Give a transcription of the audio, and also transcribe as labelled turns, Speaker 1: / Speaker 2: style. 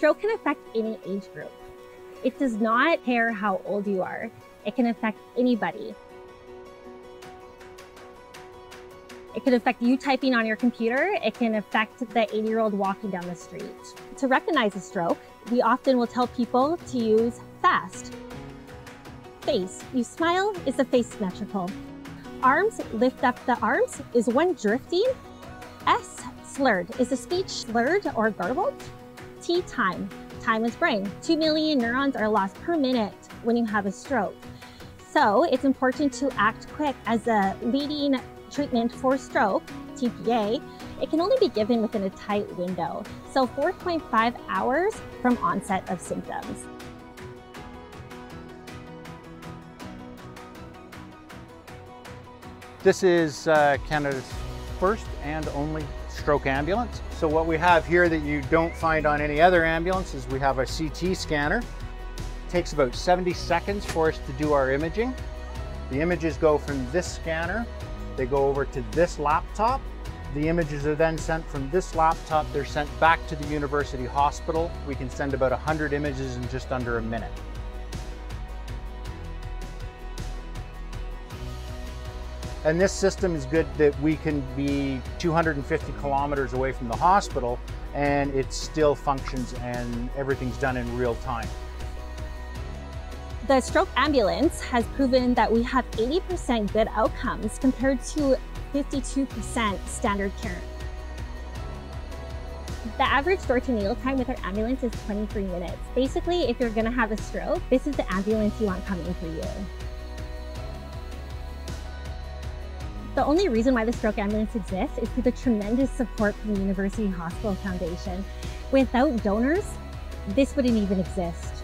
Speaker 1: stroke can affect any age group. It does not care how old you are. It can affect anybody. It could affect you typing on your computer. It can affect the 80 year old walking down the street. To recognize a stroke, we often will tell people to use FAST. Face, you smile is the face symmetrical. Arms, lift up the arms is one drifting. S, slurred, is the speech slurred or garbled. T, time, time is brain. Two million neurons are lost per minute when you have a stroke. So it's important to act quick as a leading treatment for stroke, TPA, it can only be given within a tight window, so 4.5 hours from onset of symptoms.
Speaker 2: This is uh, Canada's first and only stroke ambulance. So what we have here that you don't find on any other ambulance is we have a CT scanner. It takes about 70 seconds for us to do our imaging. The images go from this scanner they go over to this laptop. The images are then sent from this laptop. They're sent back to the university hospital. We can send about 100 images in just under a minute. And this system is good that we can be 250 kilometers away from the hospital and it still functions and everything's done in real time.
Speaker 1: The stroke ambulance has proven that we have 80% good outcomes compared to 52% standard care. The average door to needle time with our ambulance is 23 minutes. Basically, if you're gonna have a stroke, this is the ambulance you want coming for you. The only reason why the stroke ambulance exists is through the tremendous support from the University Hospital Foundation. Without donors, this wouldn't even exist.